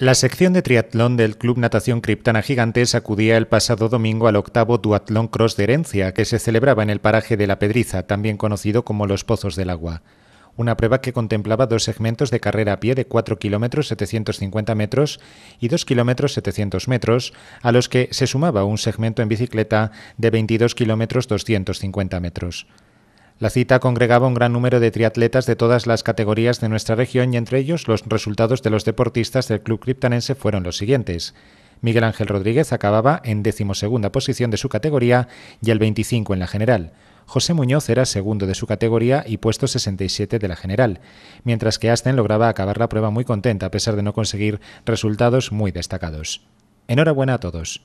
La sección de triatlón del Club Natación Criptana Gigantes acudía el pasado domingo al octavo Duatlón Cross de Herencia, que se celebraba en el paraje de La Pedriza, también conocido como Los Pozos del Agua. Una prueba que contemplaba dos segmentos de carrera a pie de 4 kilómetros 750 metros y 2 kilómetros 700 metros, a los que se sumaba un segmento en bicicleta de 22 kilómetros 250 metros. La cita congregaba un gran número de triatletas de todas las categorías de nuestra región y entre ellos los resultados de los deportistas del club criptanense fueron los siguientes. Miguel Ángel Rodríguez acababa en decimosegunda posición de su categoría y el 25 en la general. José Muñoz era segundo de su categoría y puesto 67 de la general, mientras que Asten lograba acabar la prueba muy contenta a pesar de no conseguir resultados muy destacados. Enhorabuena a todos.